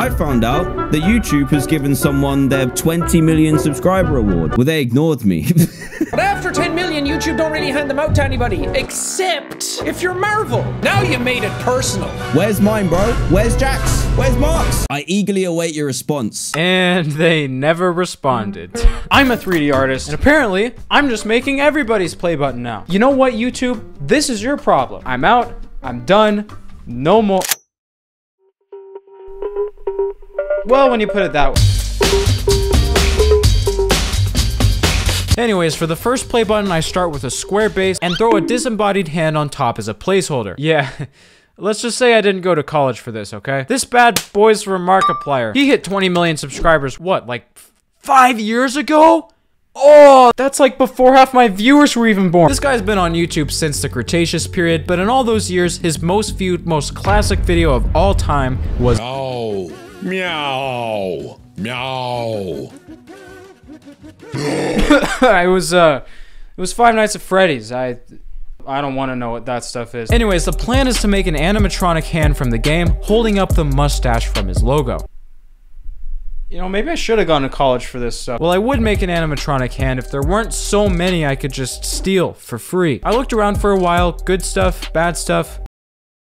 I found out that YouTube has given someone their 20 million subscriber award. Well, they ignored me. But after 10 million, YouTube don't really hand them out to anybody, except if you're Marvel. Now you made it personal. Where's mine, bro? Where's Jack's? Where's Mark's? I eagerly await your response. And they never responded. I'm a 3D artist, and apparently, I'm just making everybody's play button now. You know what, YouTube? This is your problem. I'm out. I'm done. No more. Well, when you put it that way. Anyways, for the first play button, I start with a square base and throw a disembodied hand on top as a placeholder. Yeah. Let's just say I didn't go to college for this, okay? This bad boy's for Markiplier. He hit 20 million subscribers, what, like five years ago? Oh, that's like before half my viewers were even born. This guy's been on YouTube since the Cretaceous period, but in all those years, his most viewed, most classic video of all time was Meow. Meow. Meow. I was uh it was Five Nights at Freddy's. I I don't want to know what that stuff is. Anyways, the plan is to make an animatronic hand from the game holding up the mustache from his logo. You know, maybe I should have gone to college for this stuff. Well, I would make an animatronic hand if there weren't so many I could just steal for free. I looked around for a while, good stuff, bad stuff.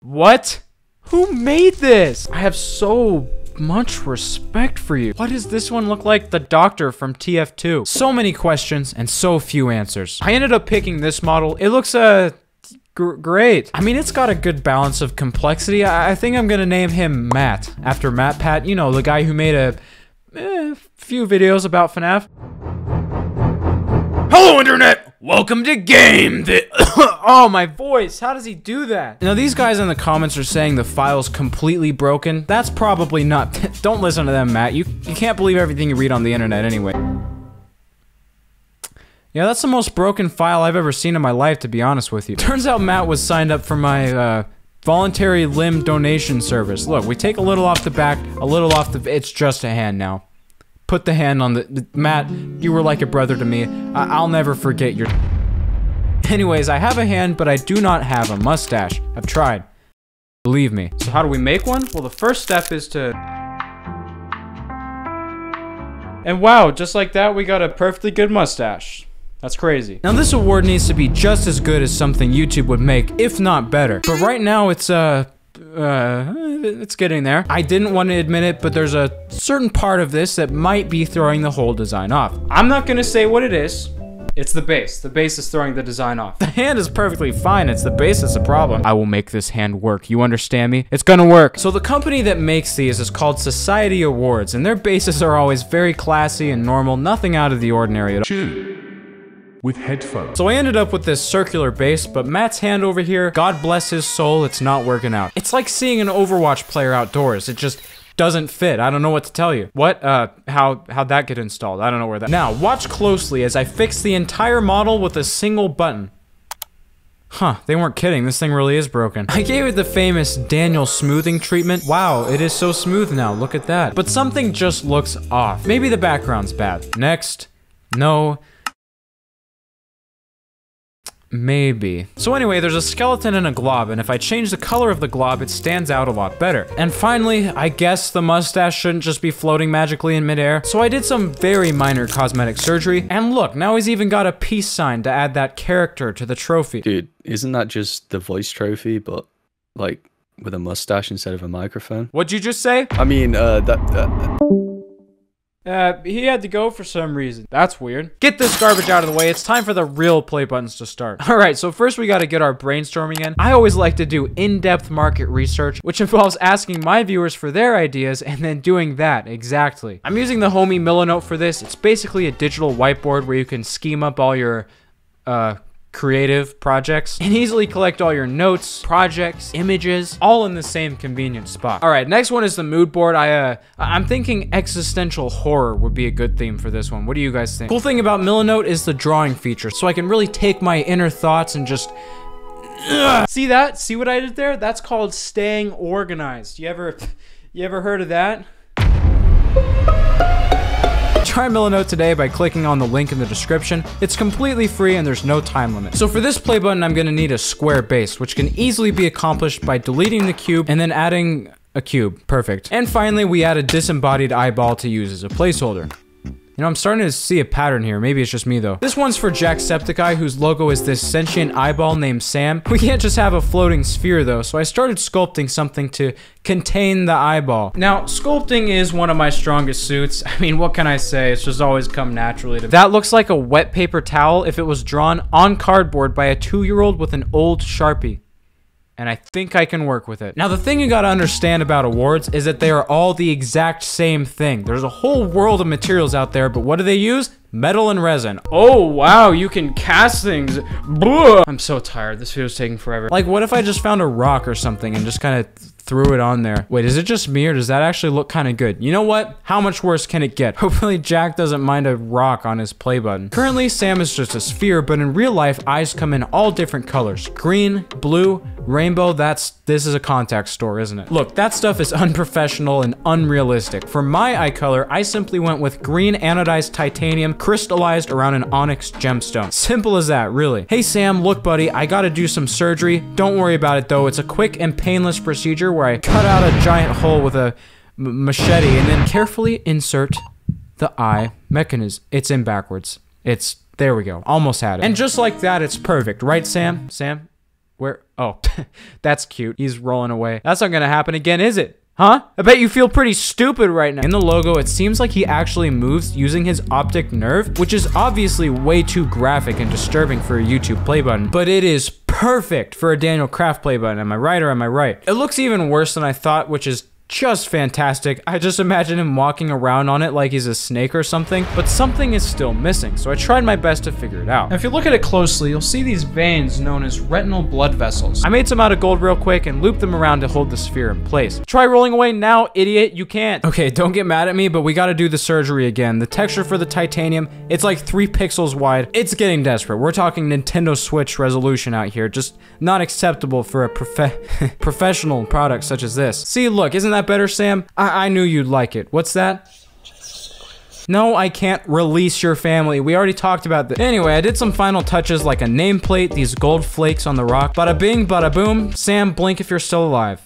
What? Who made this? I have so much respect for you. What does this one look like? The doctor from TF2. So many questions and so few answers. I ended up picking this model. It looks, uh, gr great. I mean, it's got a good balance of complexity. I, I think I'm gonna name him Matt, after MatPat, you know, the guy who made a eh, few videos about FNAF. Hello, Internet! Welcome to Game Th- Oh, my voice! How does he do that? Now, these guys in the comments are saying the file's completely broken. That's probably not. Don't listen to them, Matt. You, you can't believe everything you read on the internet anyway. Yeah, that's the most broken file I've ever seen in my life, to be honest with you. Turns out Matt was signed up for my, uh, voluntary limb donation service. Look, we take a little off the back, a little off the. It's just a hand now. Put the hand on the. Matt, you were like a brother to me. I, I'll never forget your. Anyways, I have a hand, but I do not have a mustache. I've tried. Believe me. So how do we make one? Well, the first step is to... And wow, just like that, we got a perfectly good mustache. That's crazy. Now this award needs to be just as good as something YouTube would make, if not better. But right now it's, uh, uh, it's getting there. I didn't want to admit it, but there's a certain part of this that might be throwing the whole design off. I'm not gonna say what it is. It's the base. The base is throwing the design off. The hand is perfectly fine. It's the base that's the problem. I will make this hand work. You understand me? It's gonna work. So the company that makes these is called Society Awards, and their bases are always very classy and normal, nothing out of the ordinary at all. Chew. With headphones. So I ended up with this circular base, but Matt's hand over here, God bless his soul, it's not working out. It's like seeing an Overwatch player outdoors. It just doesn't fit. I don't know what to tell you. What? Uh, how, how'd that get installed? I don't know where that- Now, watch closely as I fix the entire model with a single button. Huh, they weren't kidding. This thing really is broken. I gave it the famous Daniel smoothing treatment. Wow, it is so smooth now. Look at that. But something just looks off. Maybe the background's bad. Next. No. Maybe. So anyway, there's a skeleton and a glob, and if I change the color of the glob, it stands out a lot better. And finally, I guess the mustache shouldn't just be floating magically in midair. So I did some very minor cosmetic surgery, and look, now he's even got a peace sign to add that character to the trophy. Dude, isn't that just the voice trophy, but like with a mustache instead of a microphone? What'd you just say? I mean, uh, that. Uh, Uh, he had to go for some reason. That's weird. Get this garbage out of the way. It's time for the real play buttons to start. All right, so first we got to get our brainstorming in. I always like to do in-depth market research, which involves asking my viewers for their ideas and then doing that exactly. I'm using the Homie Milanote for this. It's basically a digital whiteboard where you can scheme up all your, uh, creative projects and easily collect all your notes, projects, images, all in the same convenient spot. All right, next one is the mood board. I, uh, I'm thinking existential horror would be a good theme for this one. What do you guys think? Cool thing about Milanote is the drawing feature, so I can really take my inner thoughts and just. See that? See what I did there? That's called staying organized. You ever you ever heard of that? Try Milanote today by clicking on the link in the description. It's completely free and there's no time limit. So for this play button, I'm gonna need a square base, which can easily be accomplished by deleting the cube and then adding a cube. Perfect. And finally, we add a disembodied eyeball to use as a placeholder. You know, I'm starting to see a pattern here. Maybe it's just me, though. This one's for Jacksepticeye, whose logo is this sentient eyeball named Sam. We can't just have a floating sphere, though, so I started sculpting something to contain the eyeball. Now, sculpting is one of my strongest suits. I mean, what can I say? It's just always come naturally to me. That looks like a wet paper towel if it was drawn on cardboard by a two-year-old with an old Sharpie and I think I can work with it. Now, the thing you gotta understand about awards is that they are all the exact same thing. There's a whole world of materials out there, but what do they use? Metal and resin. Oh, wow, you can cast things. Blah. I'm so tired. This video's taking forever. Like, what if I just found a rock or something and just kind of threw it on there. Wait, is it just me or does that actually look kind of good? You know what? How much worse can it get? Hopefully Jack doesn't mind a rock on his play button. Currently, Sam is just a sphere, but in real life, eyes come in all different colors. Green, blue, rainbow, that's, this is a contact store, isn't it? Look, that stuff is unprofessional and unrealistic. For my eye color, I simply went with green anodized titanium crystallized around an onyx gemstone. Simple as that, really. Hey Sam, look buddy, I gotta do some surgery. Don't worry about it though, it's a quick and painless procedure where I cut out a giant hole with a machete and then carefully insert the eye mechanism. It's in backwards. It's, there we go. Almost had it. And just like that, it's perfect, right Sam? Sam? Where? Oh, that's cute. He's rolling away. That's not gonna happen again, is it? Huh? I bet you feel pretty stupid right now. In the logo, it seems like he actually moves using his optic nerve, which is obviously way too graphic and disturbing for a YouTube play button, but it is perfect for a Daniel Krafft play button. Am I right or am I right? It looks even worse than I thought, which is just fantastic. I just imagine him walking around on it like he's a snake or something, but something is still missing, so I tried my best to figure it out. Now, if you look at it closely, you'll see these veins known as retinal blood vessels. I made some out of gold real quick and looped them around to hold the sphere in place. Try rolling away now, idiot, you can't. Okay, don't get mad at me, but we gotta do the surgery again. The texture for the titanium, it's like three pixels wide. It's getting desperate. We're talking Nintendo Switch resolution out here, just not acceptable for a prof professional product such as this. See, look, isn't that better, Sam? I, I knew you'd like it. What's that? No, I can't release your family. We already talked about this. Anyway, I did some final touches like a nameplate, these gold flakes on the rock. Bada bing, bada boom. Sam, blink if you're still alive.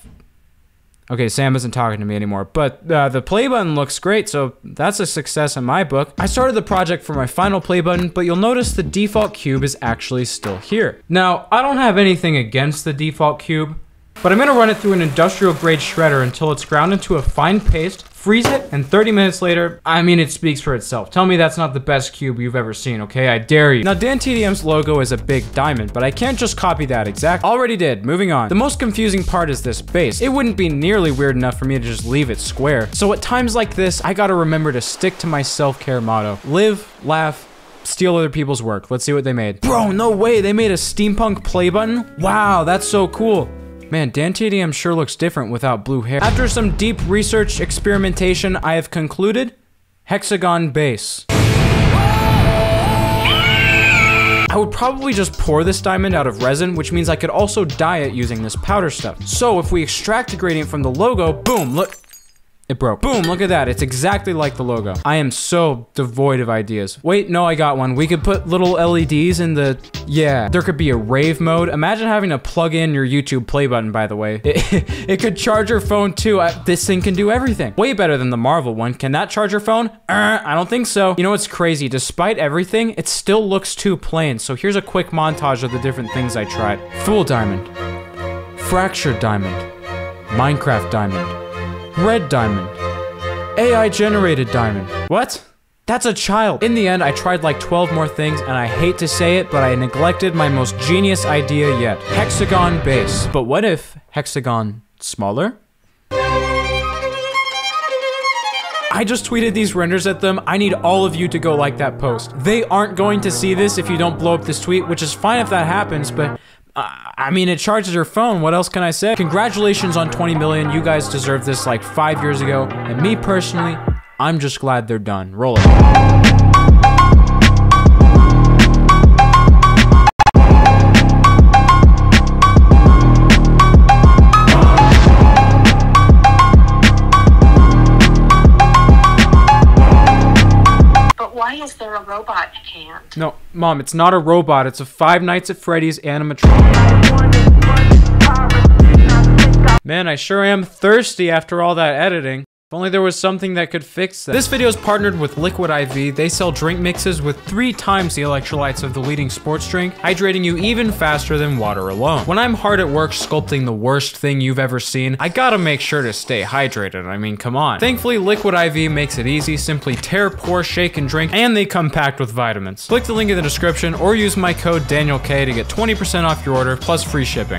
Okay, Sam isn't talking to me anymore, but uh, the play button looks great, so that's a success in my book. I started the project for my final play button, but you'll notice the default cube is actually still here. Now, I don't have anything against the default cube, but I'm gonna run it through an industrial grade shredder until it's ground into a fine paste, freeze it, and 30 minutes later, I mean, it speaks for itself. Tell me that's not the best cube you've ever seen, okay? I dare you. Now, DanTDM's logo is a big diamond, but I can't just copy that exact. Already did, moving on. The most confusing part is this base. It wouldn't be nearly weird enough for me to just leave it square. So at times like this, I gotta remember to stick to my self-care motto. Live, laugh, steal other people's work. Let's see what they made. Bro, no way, they made a steampunk play button? Wow, that's so cool. Man, DanTDM sure looks different without blue hair. After some deep research experimentation, I have concluded hexagon base. I would probably just pour this diamond out of resin, which means I could also dye it using this powder stuff. So if we extract the gradient from the logo, boom, look, it broke. Boom, look at that. It's exactly like the logo. I am so devoid of ideas. Wait, no, I got one. We could put little LEDs in the... Yeah, there could be a rave mode. Imagine having to plug in your YouTube play button, by the way. It, it could charge your phone too. I, this thing can do everything. Way better than the Marvel one. Can that charge your phone? Uh, I don't think so. You know what's crazy? Despite everything, it still looks too plain. So here's a quick montage of the different things I tried. Fool diamond. Fractured diamond. Minecraft diamond. Red diamond. AI generated diamond. What? That's a child. In the end, I tried like 12 more things, and I hate to say it, but I neglected my most genius idea yet. Hexagon base. But what if hexagon smaller? I just tweeted these renders at them. I need all of you to go like that post. They aren't going to see this if you don't blow up this tweet, which is fine if that happens, but I mean, it charges your phone. What else can I say? Congratulations on 20 million. You guys deserved this like five years ago. And me personally, I'm just glad they're done. Roll it. a robot can't. No, Mom, it's not a robot. It's a Five Nights at Freddy's animatronic. Man, I sure am thirsty after all that editing. If only there was something that could fix that. This video is partnered with Liquid IV. They sell drink mixes with three times the electrolytes of the leading sports drink, hydrating you even faster than water alone. When I'm hard at work sculpting the worst thing you've ever seen, I gotta make sure to stay hydrated. I mean, come on. Thankfully, Liquid IV makes it easy. Simply tear, pour, shake, and drink, and they come packed with vitamins. Click the link in the description or use my code DanielK to get 20% off your order plus free shipping.